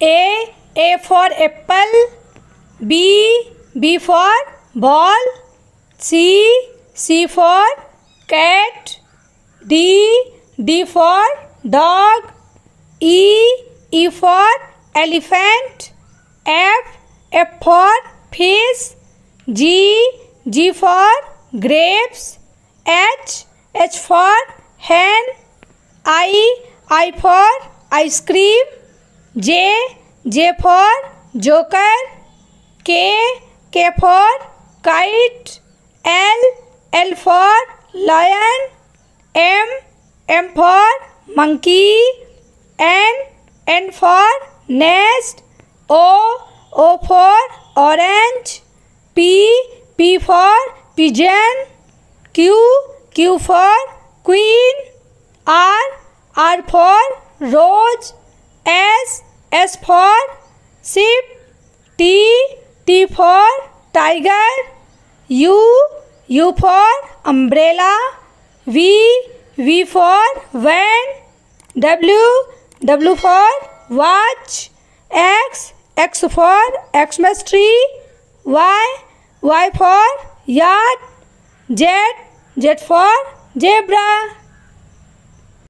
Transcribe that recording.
A A for apple B B for ball C C for cat D D for dog E E for elephant F F for fish G G for grapes H H for hen I I for ice cream J for joker, K for kite, L for lion, M for monkey, N for nest, O for orange, P for pigeon, Q for queen, R for rose, S S for ship, T T for tiger, U U for umbrella, V V for van, W W for watch, X X for Xmas tree, Y Y for yard, Z Z for zebra.